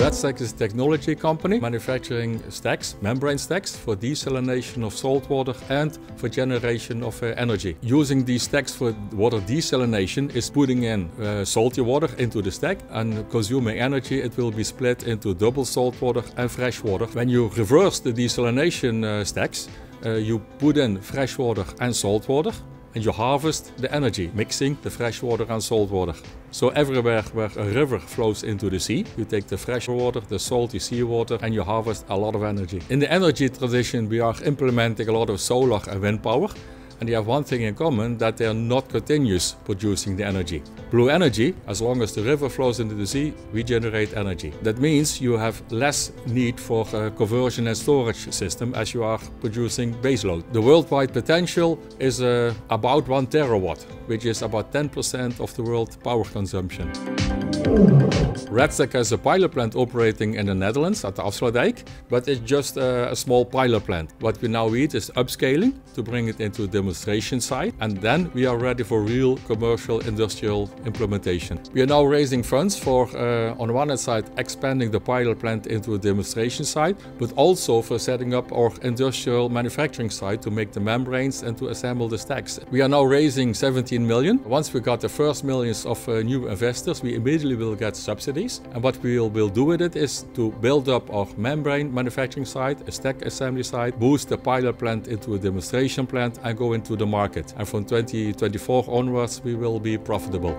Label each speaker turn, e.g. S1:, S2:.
S1: RedStack is a technology company manufacturing stacks, membrane stacks for desalination of salt water and for generation of uh, energy. Using these stacks for water desalination is putting in uh, salty water into the stack and consuming energy. It will be split into double salt water and fresh water. When you reverse the desalination uh, stacks, uh, you put in fresh water and salt water and you harvest the energy, mixing the fresh water and salt water. So everywhere where a river flows into the sea, you take the fresh water, the salty seawater, and you harvest a lot of energy. In the energy transition, we are implementing a lot of solar and wind power. And they have one thing in common that they are not continuous producing the energy. Blue energy, as long as the river flows into the sea, we generate energy. That means you have less need for conversion and storage system as you are producing baseload. The worldwide potential is uh, about 1 terawatt, which is about 10% of the world power consumption. RedStack has a pilot plant operating in the Netherlands at the Afsluitdijk, but it's just a, a, small pilot plant. What we now need is upscaling to bring it into a demonstration site, and then we are ready for real commercial industrial implementation. We are now raising funds for, uh, on one hand side, expanding the pilot plant into a demonstration site, but also for setting up our industrial manufacturing site to make the membranes and to assemble the stacks. We are now raising 17 million. Once we got the first millions of uh, new investors, we immediately will get subsidies. And what we will, will do with it is to build up our membrane manufacturing site, a stack assembly site, boost the pilot plant into a demonstration plant and go to the market. And from 2024 onwards, we will be profitable.